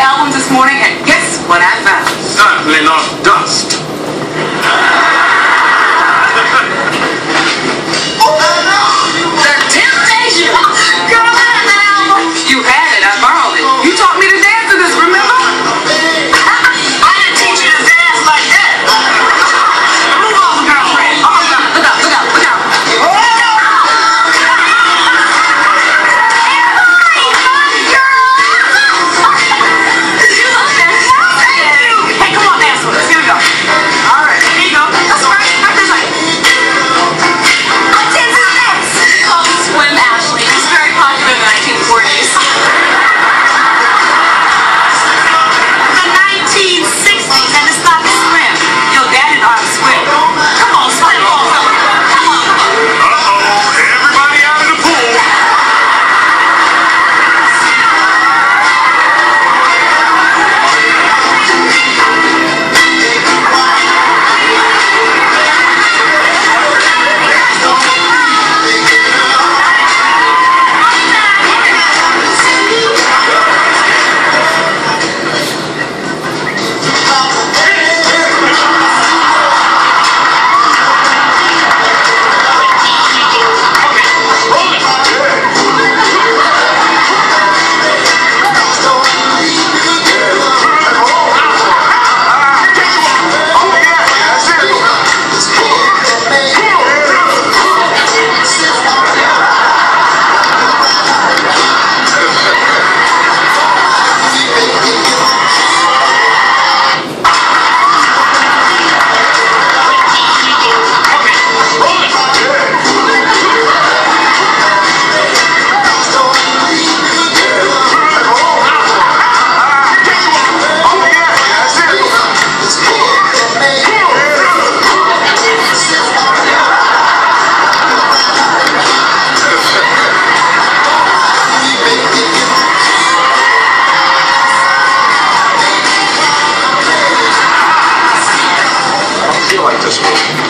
albums this morning, and guess what I found? Certainly not dust. like this one.